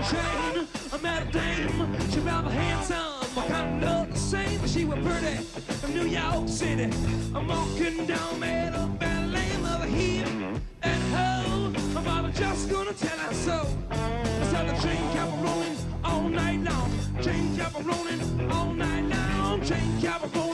I met a dame, she rather handsome. I kind of looked the same, she was pretty from New York City. I'm walking down Meadow Valley over here, and ho, I'm just gonna tell her so. I saw the train kept rolling all night long, train kept rolling all night long, train kept rolling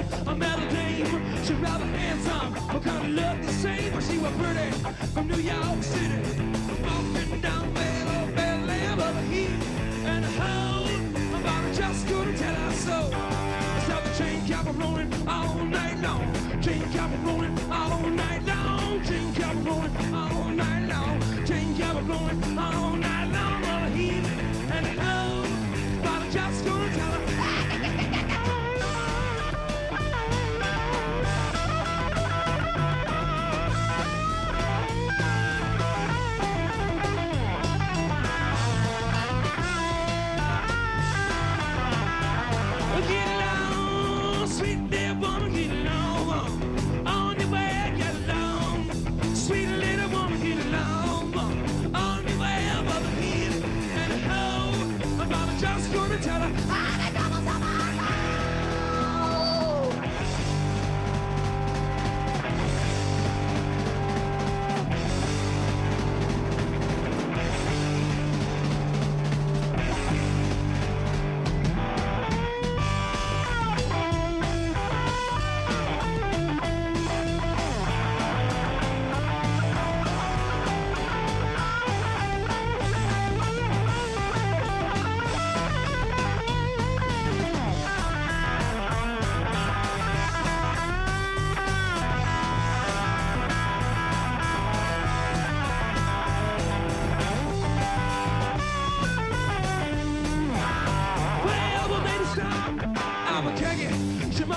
a train, I met a dame. She rather handsome, but kind of looked the same. But she was pretty from New York City. Walking down Bell oh, Bell Lamb over here. And how about it just couldn't tell her so. I saw the train kept rolling all night long. Train kept rolling all night long. Train kept rolling just gonna tell ah,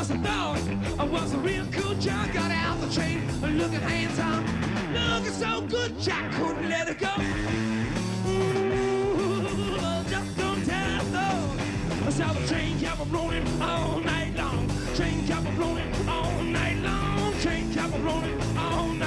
She must have I was a real cool jock. Got out the train, looking handsome, looking so good, Jack couldn't let it go. Ooh, just don't tell her so. I saw the train kept rolling all night long. Train kept rolling all night long. Train kept rolling all night long. Train kept rolling all night.